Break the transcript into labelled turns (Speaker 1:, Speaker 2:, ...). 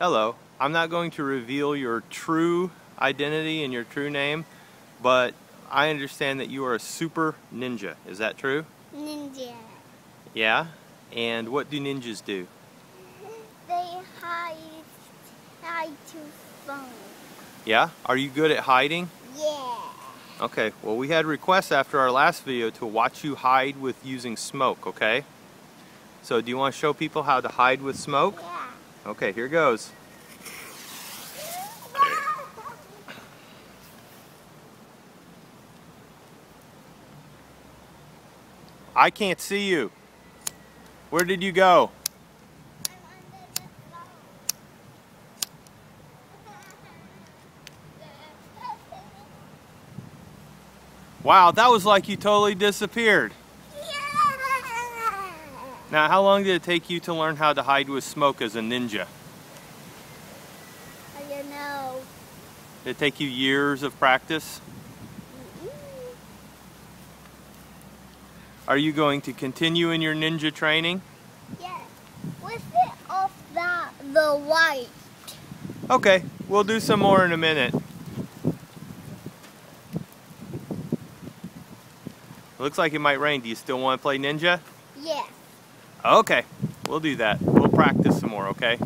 Speaker 1: Hello. I'm not going to reveal your true identity and your true name, but I understand that you are a super ninja. Is that true?
Speaker 2: Ninja.
Speaker 1: Yeah? And what do ninjas do?
Speaker 2: They hide, hide to phone.
Speaker 1: Yeah? Are you good at hiding?
Speaker 2: Yeah.
Speaker 1: Okay, well we had requests after our last video to watch you hide with using smoke, okay? So do you want to show people how to hide with smoke?
Speaker 2: Yeah.
Speaker 1: Okay, here goes. I can't see you. Where did you go? Wow, that was like you totally disappeared. Now, how long did it take you to learn how to hide with smoke as a ninja?
Speaker 2: I don't know.
Speaker 1: Did it take you years of practice? Mm-hmm. Are you going to continue in your ninja training?
Speaker 2: Yeah. With it off that the white.
Speaker 1: Okay, we'll do some more in a minute. Looks like it might rain. Do you still want to play ninja?
Speaker 2: Yes.
Speaker 1: Okay, we'll do that. We'll practice some more, okay?